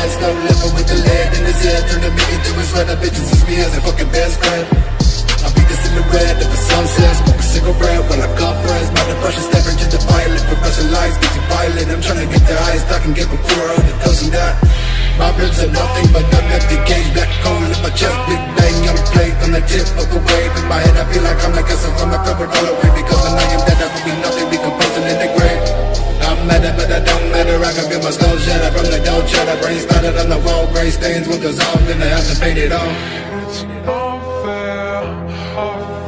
that Slow living with the lead in his head Turn the meat into his sweat, the bitches is me as a fucking best friend I be the silhouette of a sunset Smoke a cigarette while I compress My depression stepping to the pilot Progressive get you violent. I'm trying to get the highest I can get before all the doesn't that My ribs are nothing but an empty gauge. Black coal in my chest, big bang on the plate On the tip of the wave. In my head I feel like I'm like a from a cover all away Because I can feel my skull shatter from the dough I Brain started on the wall, gray stains will dissolve, then I have to paint it off. It's unfair.